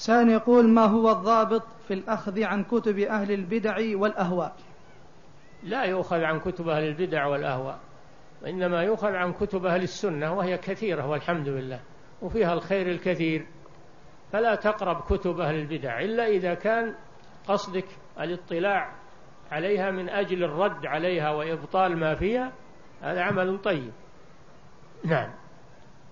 سان يقول ما هو الضابط في الأخذ عن كتب أهل البدع والأهواء؟ لا يؤخذ عن كتب أهل البدع والأهواء وإنما يؤخذ عن كتب أهل السنة وهي كثيرة والحمد لله وفيها الخير الكثير. فلا تقرب كتب أهل البدع إلا إذا كان قصدك الاطلاع عليها من أجل الرد عليها وإبطال ما فيها هذا عمل طيب. نعم.